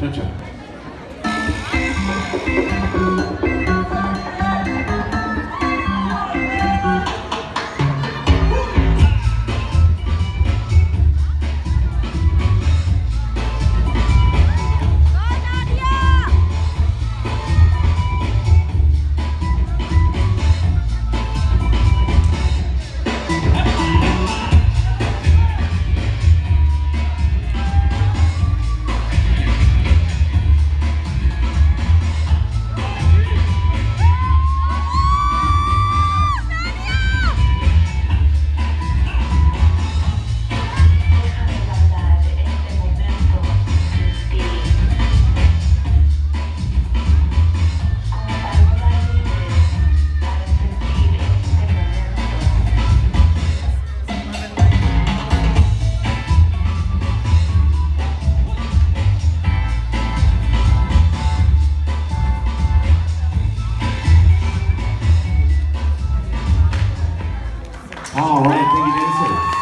그 렇. All right, thank you, Jensen.